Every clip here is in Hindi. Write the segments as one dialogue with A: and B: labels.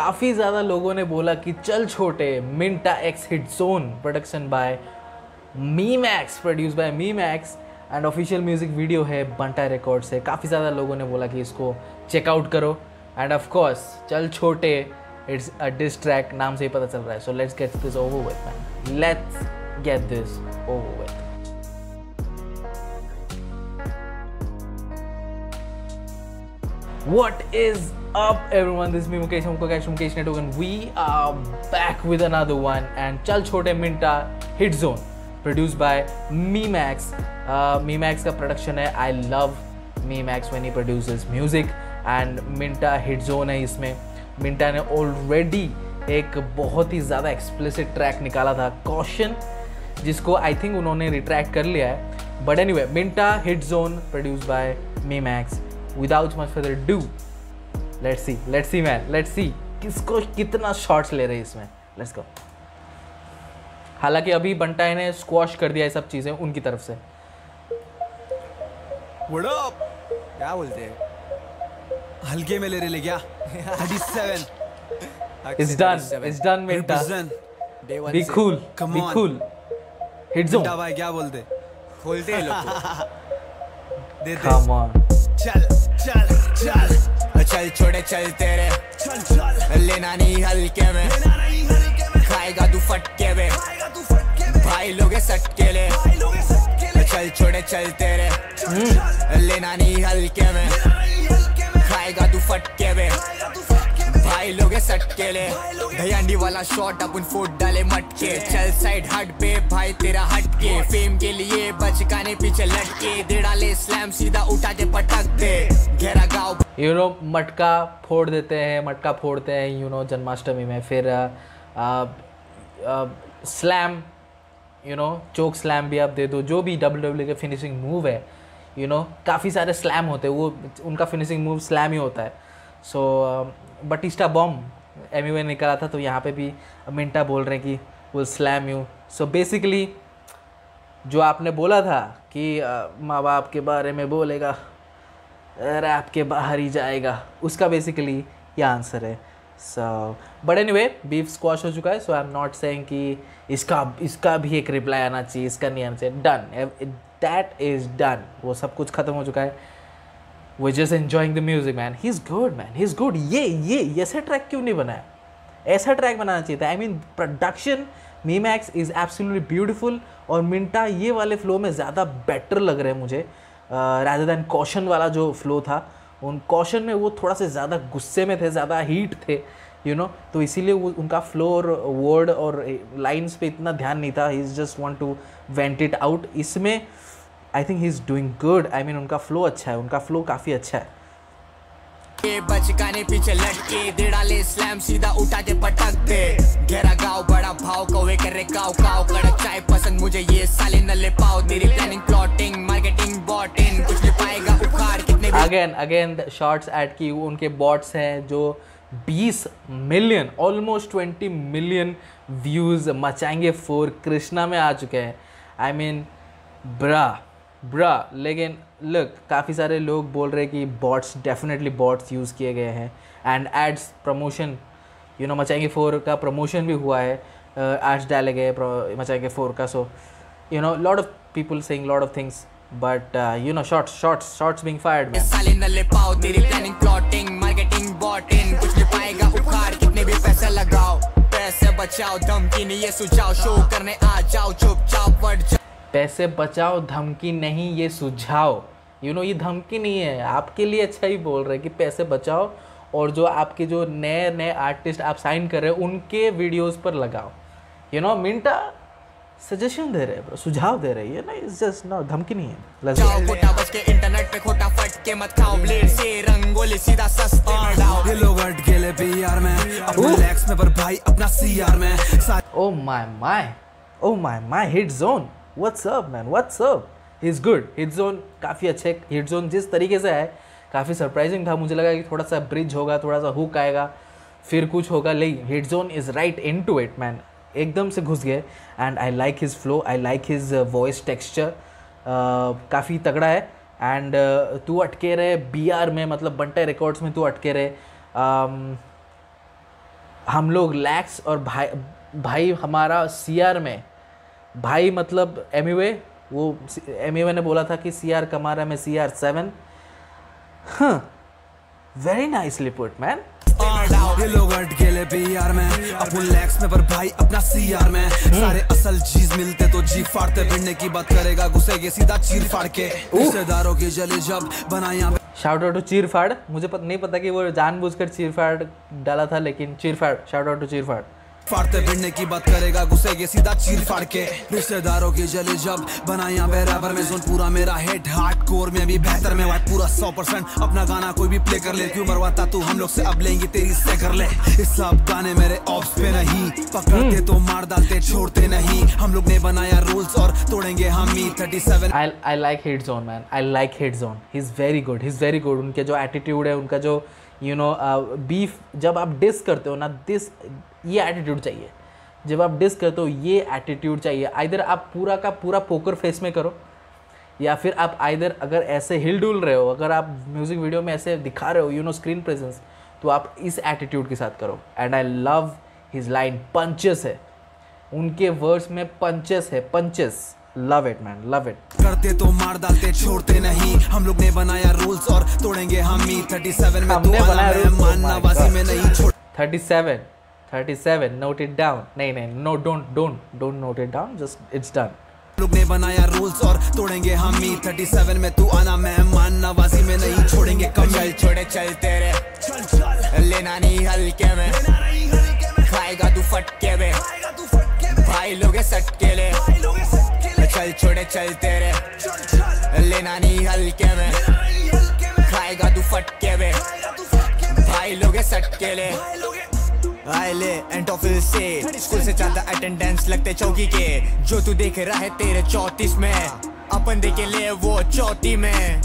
A: काफ़ी ज़्यादा लोगों ने बोला कि चल छोटे Minta x Hit Zone production by Me Max produce by Me Max and official music video है बंटा रिकॉर्ड से। काफ़ी ज़्यादा लोगों ने बोला कि इसको चेकआउट करो। एंड ऑफ़ कोर्स चल छोटे इट्स अ डिस ट्रैक नाम से ही पता चल रहा है। So let's get this over with man let's get this over with What is up, everyone? This is me, Mukesh from Mukesh from Mukesh Network, and we are back with another one. And Chal Chote Minta Hit Zone, produced by Memax. Uh, Memax का production है. I love Memax when he produces music. And Minta Hit Zone है इसमें. Minta ने already एक बहुत ही ज़्यादा explicit track निकाला था Caution जिसको आई थिंक उन्होंने रिट्रैक्ट कर लिया है but anyway Minta Hit Zone produce by Me Max without much further do let's see let's see man let's see किसको कितना शॉट्स ले रहे हैं इसमें? लेट्स गो हालाँकि अभी बंटाई ने स्क्वॉश कर दिया ये सब चीज़ें उनकी तरफ़ से।
B: What up? क्या बोलते हैं? हल्के में ले रहे ले क्या? 37
A: it's done it's done Minta be cool
B: Come on.
A: Cool Hit Zone
B: भाई क्या बोलते
C: खोलते हैं लोग
B: देते
A: ऑन
B: चल। चल चल
C: छोड़े चल तेरे।
B: चल चल।
C: लेना नहीं हल्के में।
B: लेना नहीं हल्के में।
C: खाएगा तू फटके में।
B: खाएगा तू फटके में।
C: भाई लोग सटके ले।
B: भाई लोग सटके ले।
C: चल छोड़े चल तेरे। लेना नहीं हल्के में।
B: लेना नहीं हल्के में।
C: खाएगा तू फटके में।
B: खाएगा तू फटके में
C: भाई लोग सटके ले दयांडी वाला शॉट अपन फुट डाले मटके। चल साइड हट पे भाई, तेरा हटके। फेम के लिए बचकाने पीछे लटके। दे डाले स्लैम सीधा उठा के पटक दे। घेरा गाँव
A: यू नो मटका फोड़ देते हैं, मटका फोड़ते हैं यू नो जन्माष्टमी में। फिर slam you know choke slam भी आप दे दो। जो भी डब्ल्यू डब्ल्यू के फिनिशिंग मूव है यू नो काफ़ी सारे स्लैम होते हैं। वो, उनका फिनिशिंग मूव स्लैम ही होता है। So Batista bomb M U निकला था तो यहाँ पे भी मिंटा बोल रहे हैं कि वो स्लैम यू सो बेसिकली जो आपने बोला था कि माँ बाप के बारे में बोलेगा रैप के बाहर ही जाएगा, उसका बेसिकली ये आंसर है. So but anyway beef squash हो चुका है so I am not saying कि इसका इसका भी एक रिप्लाई आना चाहिए, इसका नहीं आना चाहिए. डन दैट इज़ डन वो सब कुछ खत्म हो चुका है. वो just enjoying the music man he is good man he is good ये ये, ऐसा ट्रैक क्यों नहीं बनाया ऐसा ट्रैक बनाना चाहिए था. I mean production Me Max is absolutely beautiful और मिंटा ये वाले फ्लो में ज़्यादा बेटर लग रहे हैं मुझे. रादर दैन कौशन वाला जो फ्लो था, उन कौशन में वो थोड़ा से ज़्यादा गुस्से में थे, ज़्यादा हीट थे यू you नो know? तो इसीलिए वो, उनका फ्लो और वर्ड और लाइन्स पे इतना ध्यान नहीं था. He is just want to vent it out इसमें I think he is doing good I mean उनका फ्लो अच्छा है. उनका फ्लो काफ़ी अच्छा है.
C: के बचकाने पीछे लटके दे डाले स्लैम सीधा उठा के पटक दे घेरा गाँव बड़ा भाव कौवे करे काव काव कड़क चाय पसंद मुझे ये साले न ले पाओ तेरी प्लानिंग प्लॉटिंग मार्केटिंग बॉटिंग कुछ नहीं पाएगा उखाड़ कितने
A: अगेन अगेन शॉर्ट्स ऐड की उनके बॉट्स हैं जो 20 million almost 20 million views Machayenge. Four Krishna में आ चुके हैं. आई मीन ब्रा ब्रा, लेकिन लुक काफ़ी सारे लोग बोल रहे हैं कि बॉट्स डेफिनेटली बॉट्स यूज़ किए गए हैं। And ads promotion you know Machayenge four का प्रमोशन भी हुआ है। एड्स डाले गए मचाएँगे फोर का so you know lot of people saying lot of things but you know shorts shorts shorts being fired man
C: बचाओ, धमकी नहीं, ये सुझाव। शो करने आ जाओ, चुपचाप वर्ड
A: पैसे बचाओ धमकी नहीं ये सुझाव। यू नो ये धमकी नहीं है। आपके लिए अच्छा ही बोल रहे हैं कि पैसे बचाओ और जो आपके जो नए नए आर्टिस्ट आप साइन कर रहे हैं उनके वीडियोस पर लगाओ। यू नो मिंटा सजेशन दे रहे हैं सुझाव दे रहे हैं। ये ना इट्स जस्ट नो धमकी नहीं है। Let's go.
C: जाओ खोटा बच के इंटरनेट पे खोटा फट के मत खाओ। ब्लेड से रंगोली सीधा सस्ते में डाओ।
B: ये लोग अटके ले पीआर में। अपने लैक्स में पर भाई अपना सीआर में। सा-
A: Oh my my. Oh my my hit zone. What's up man? What's up? He's good. Hit zone काफ़ी अच्छे हिट जोन जिस तरीके से है काफ़ी सरप्राइजिंग था मुझे लगा कि थोड़ा सा ब्रिज होगा थोड़ा सा हुक आएगा फिर कुछ होगा लेकिन Hit Zone is right into it man एकदम से घुस गए and I like his flow I like his voice texture काफ़ी तगड़ा है एंड तू अटके रहे बी आर में मतलब बंटे रिकॉर्ड्स में तू अटके रहे um, हम लोग लैक्स और भाई भाई हमारा सी आर में भाई मतलब एम वो एम ने बोला था कि सी आर कमा रहा है C R seven very nicely put man
B: ये लोग अटकेले पीआर में। अपन लैक्स में पर भाई अपना सीआर में। सारे असल चीज़ मिलते तो जी फाड़ते भिड़ने की बात करेगा घुसेगे सीधा चीर फाड़ के। रिश्तेदारों की जली जब बनाया
A: शाउट आउट टू चीर फाड़। मुझे पत, नहीं पता कि वो जानबूझकर चीर फाड़ डाला था लेकिन चीर फाड़ शाउट आउट टू चीर फाड़।
B: फाड़ते भिड़ने की बात करेगा घुसेगे सीधा चीर फाड़ के। रिश्तेदारों की जली जब बनाया बराबर में जोन पूरा मेरा हेड हार्ड कोर में भी बेहतर में वाइट पूरा सौ परसेंट। अपना गाना कोई भी प्ले कर ले, क्यों मरवाता तू? हम लोग से अब लेंगे तेरी से कर ले। इस सब गाने मेरे ऑप्स पे नहीं। पकड़ते तो मार डालते, छोड़ते नहीं। हम लोग ने बनाया रूल्स और तोड़ेंगे हम ही। Thirty seven
A: I I like Hit Zone man I like Hit Zone he is very good he is very good उनके जो एटीट्यूड है, उनका जो यू नो बीफ जब आप डिस करते हो ना दिस ये एटीट्यूड चाहिए। जब आप डिस करते हो, ये एटीट्यूड चाहिए। आइधर आप पूरा का पूरा पोकर फेस में करो, या फिर आप आइधर अगर ऐसे हिल डुल रहे हो, अगर आप म्यूज़िक वीडियो में ऐसे दिखा रहे हो यू नो स्क्रीन प्रेजेंस तो आप इस एटीट्यूड के साथ करो। And I love his line punches है। उनके वर्ड्स में पंचेस है punches love it man love it
B: करते तो मार डालते छोड़ते नहीं। हम लोग ने बनाया रूल्स और तोड़ेंगे हम ही। थर्टी सेवन में
A: हमने
B: तू
A: बनाया rules, oh
B: मानना
A: my
B: में नहीं छोड़
A: 37 37 note it down. नहीं नहीं no don't don't don't note it down. Just it's done.
B: लोग ने बनाया रूल्स और तोड़ेंगे हम ही। 37 में तू आना मैं मानना बाजी में नहीं छोड़ेंगे कम।
C: चल छोड़े चल तेरे।
B: चल चल।
C: लेना नहीं हल्के में। खाएगा तू फटके में। भाई लोग सटके ले। चल छोड़े चल तेरे। लेना नहीं हल्के में। खाएगा तू फटके में। भाई लोग सटके ले। आए ले एंटोफिल से। स्कूल से ज़्यादा अटेंडेंस लगते चौकी के। जो तू देख रहा है तेरे चौतीस में। अपन देखे ले वो चौथी में।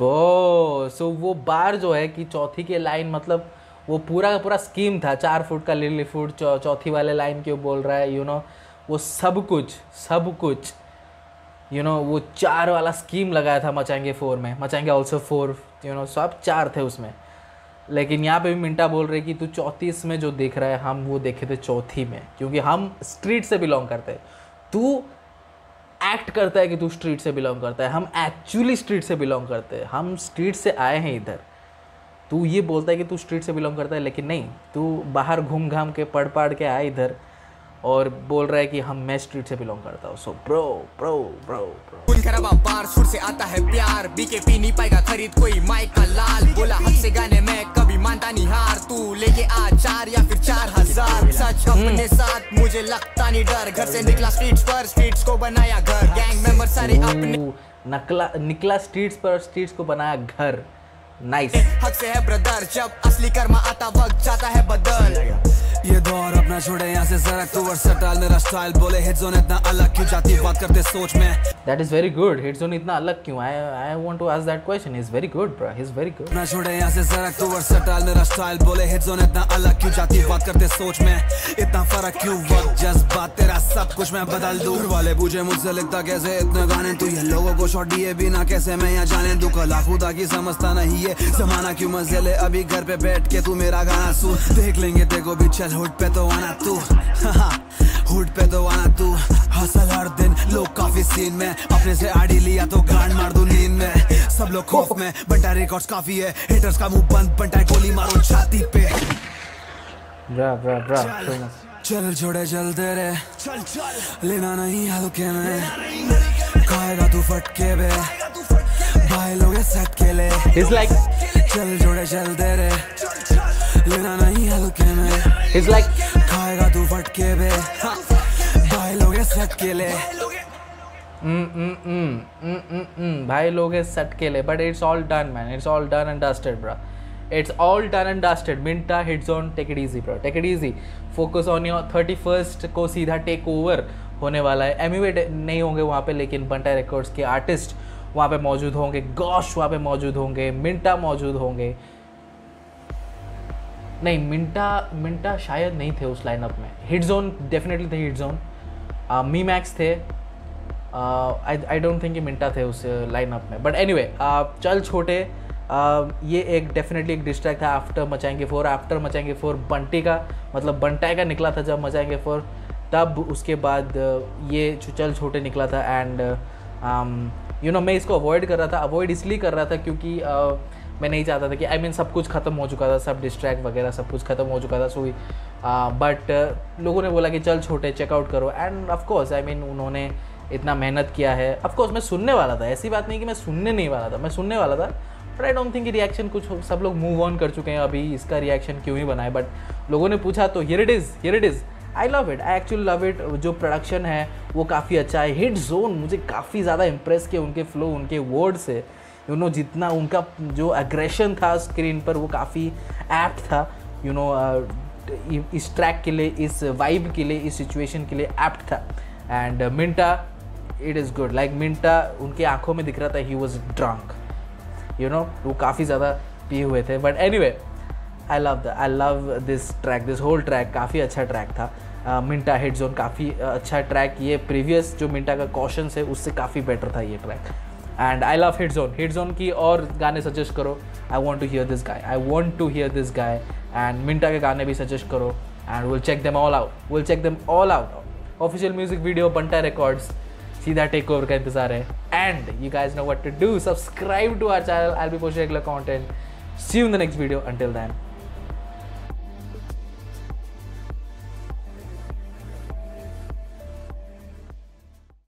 A: ओ सो वो बार जो है कि चौथी के लाइन मतलब वो पूरा का पूरा स्कीम था। चार फुट का लिली फुट चौथी वाले लाइन क्यों बोल रहा है यू you नो know, वो सब कुछ सब कुछ यू you नो know, वो चार वाला स्कीम लगाया था मचाएँगे फोर में मचाएँगे ऑल्सो फोर यू नो सब चार थे उसमें। लेकिन यहाँ पे भी मिंटा बोल रहे कि तू चौंतीस में जो देख रहा है हम वो देखे थे चौथी में क्योंकि हम स्ट्रीट से बिलोंग करते हैं। तू एक्ट करता है कि तू स्ट्रीट से बिलोंग करता है हम एक्चुअली स्ट्रीट से बिलोंग करते हैं हम स्ट्रीट से आए हैं इधर। तू ये बोलता है कि तू स्ट्रीट से बिलोंग करता है लेकिन नहीं तू बाहर घूम घाम के पढ़ पढ़ के आए इधर। और बोल रहा है कि हम मैं स्ट्रीट से बिलोंग करता हूँ। So bro bro bro bro
C: खराबा बार सुर से आता है प्यार। बीकेपी नहीं पाएगा खरीद कोई माइक का लाल। बोला हक से गाने में कभी मानता नहीं हार। तू लेके आ चार या फिर चार हज़ार। सच अपने साथ मुझे लगता नहीं डर। घर से निकला स्ट्रीट्स पर स्ट्रीट्स को बनाया घर। गैंग मेंबर सारे अपने
A: नकला निकला स्ट्रीट्स पर स्ट्रीट्स को बनाया घर। नाइस
C: हक से है ब्रदर जब असली कर्मा आता वक्त जाता है बदल।
B: ये दौर अपना छोड़े यहाँ से जरा तू वर्सटाइल मेरा स्टाइल बोले हिट जोन इतना अलग क्यों जाती बात करते सोच में?
A: That is very good hit zone इतना अलग क्यों? I I want to ask that question is very good bro is very good
B: अपना छोड़े यहाँ से जरा तू वर्सटाइल मेरा स्टाइल बोले हिट जोन इतना अलग क्यों जाती बात करते सोच में? इतना फ़र्क क्यों? वक्त जज्बात तेरा सब कुछ मैं बदल दूँ। वाले पूछे मुझसे लिखता कैसे इतने गाने तू? ये लोगों को शॉट दिए बिना कैसे मैं यहाँ जाने दू? कला खुदा की समझता नहीं है। जमाना क्यों मज़े ले? अभी घर पे बैठ के तू मेरा गाना सुन। देख लेंगे देखो भी चल हुड पे तो आना तू। हुड पे तो आना तू। हसल हर दिन लोग काफ़ी सीन में। अपने से आड़ी लिया तो गांड मार दूँ नींद में। सब लोग खौफ में बंटा रिकॉर्ड्स काफ़ी है। हिटर्स का मुँह बंद बंटा गोली मारो छाती पे।
A: ब्रा ब्रा ब्रा
B: चल छोड़े चल तेरे चल चल। लेना नहीं हल्के में? खाएगा तू फटके बे। भाई लोग सेट के ले
A: इज़ लाइक
B: चल छोड़े चल तेरे लेना नहीं हल्के में।
A: इज़ लाइक
B: खाएगा तू फटके बे। भाई लोग सेट के ले
A: भाई लोग है सट के लिए but it's all done man it's all done and dusted bro it's all done and dusted Minta hits on take it easy bro take it easy focus on your thirty first को सीधा टेक ओवर होने वाला है। एम नहीं होंगे वहाँ पे लेकिन बंटा रिकॉर्ड्स के आर्टिस्ट वहाँ पे मौजूद होंगे। गॉश वहाँ पे मौजूद होंगे। मिंटा मौजूद होंगे। नहीं मिंटा मिंटा शायद नहीं थे उस लाइनअप में। हिट जोन डेफिनेटली थे हिट जोन मी मैक्स थे। आई डोंट थिंक मिंटा थे उस लाइनअप में। बट एनी वे चल छोटे। ये एक डेफिनेटली एक डिस्ट्रैक्ट था आफ्टर मचाएँगे फोर आफ्टर मचाएँगे फोर बंटी का। मतलब बंटाई का निकला था जब मचाएँगे फोर तब उसके बाद ये चल छोटे निकला था। एंड यू नो मैं इसको अवॉइड कर रहा था। अवॉइड इसलिए कर रहा था क्योंकि uh, मैं नहीं चाहता था कि आई I मीन mean, सब कुछ ख़त्म हो चुका था सब डिस्ट्रैक्ट वगैरह सब कुछ ख़त्म हो चुका था सो बट लोगों ने बोला कि चल छोटे चेकआउट करो एंड ऑफकोर्स आई मीन उन्होंने इतना मेहनत किया है। ऑफकोर्स मैं सुनने वाला था ऐसी बात नहीं कि मैं सुनने नहीं वाला था मैं सुनने वाला था but I don't think reaction कुछ सब लोग मूव ऑन कर चुके हैं अभी इसका रिएक्शन क्यों ही बनाए बट लोगों ने पूछा तो here it is here it is I love it I actually love it जो प्रोडक्शन है वो काफ़ी अच्छा है हिट जोन मुझे काफ़ी ज़्यादा इम्प्रेस किया उनके फ्लो उनके वर्ड से। यू नो जितना उनका जो अग्रेशन था स्क्रीन पर, वो काफ़ी एप्ट था. यू नो इस ट्रैक के लिए, इस वाइब के लिए, इस सिचुएशन के लिए एप्ट था. And Minta it is good like Minta उनके आँखों में दिख रहा था he was drunk you know वो काफ़ी ज़्यादा पिए हुए थे. But anyway I love the I love this track this whole track काफ़ी अच्छा ट्रैक था. मिंटा हिट जोन काफ़ी अच्छा ट्रैक ये प्रीवियस जो मिंटा का कॉशन है, उससे काफ़ी बेटर था ये track and I love hit zone hit zone की और गाने सजेस्ट करो. I want to hear this guy I want to hear this guy and Minta के गाने भी सजेस्ट करो. And will check them all out will check them all out official music video Bantai records सीधा टेक ओवर का इंतज़ार है. And you guys know what to do subscribe to our channel I be post content see you in the next video until then